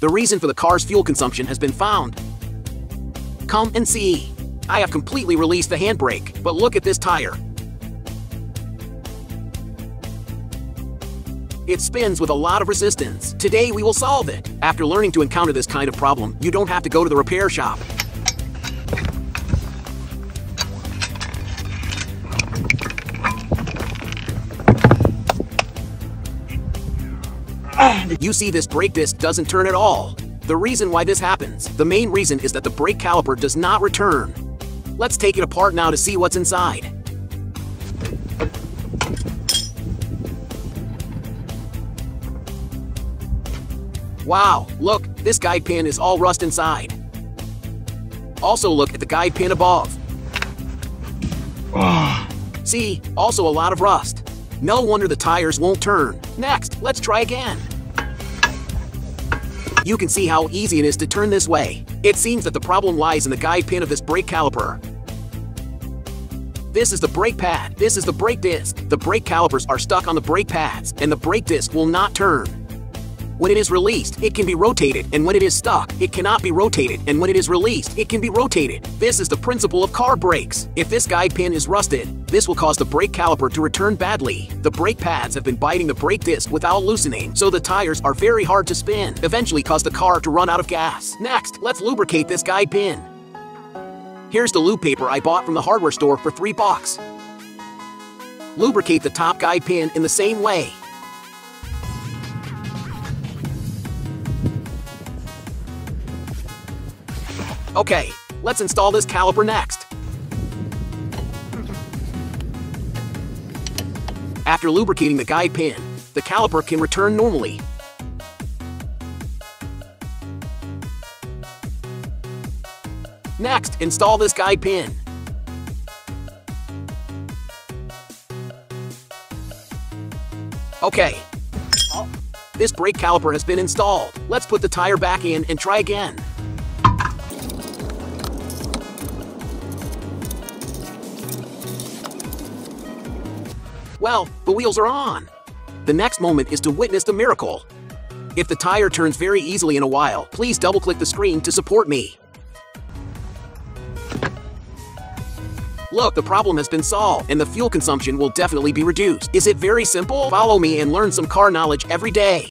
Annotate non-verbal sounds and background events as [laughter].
The reason for the car's fuel consumption has been found. Come and see. I have completely released the handbrake, but look at this tire. It spins with a lot of resistance. Today we will solve it. After learning to encounter this kind of problem, you don't have to go to the repair shop. [sighs] You see this brake disc doesn't turn at all. The reason why this happens, the main reason is that the brake caliper does not return. Let's take it apart now to see what's inside. Wow, look, this guide pin is all rust inside. Also look at the guide pin above. Ah. See, also a lot of rust. No wonder the tires won't turn. Next, let's try again. You can see how easy it is to turn this way. It seems that the problem lies in the guide pin of this brake caliper. This is the brake pad. This is the brake disc. The brake calipers are stuck on the brake pads, and the brake disc will not turn. When it is released, it can be rotated, and when it is stuck, it cannot be rotated, and when it is released, it can be rotated. This is the principle of car brakes. If this guide pin is rusted, this will cause the brake caliper to return badly. The brake pads have been biting the brake disc without loosening, so the tires are very hard to spin, eventually cause the car to run out of gas. Next, let's lubricate this guide pin. Here's the lube paper I bought from the hardware store for 3 bucks. Lubricate the top guide pin in the same way. Okay, let's install this caliper next. After lubricating the guide pin, the caliper can return normally. Next, install this guide pin. Okay. This brake caliper has been installed. Let's put the tire back in and try again. Well, the wheels are on. The next moment is to witness the miracle. If the tire turns very easily in a while, please double-click the screen to support me. Look, the problem has been solved, and the fuel consumption will definitely be reduced. Is it very simple? Follow me and learn some car knowledge every day.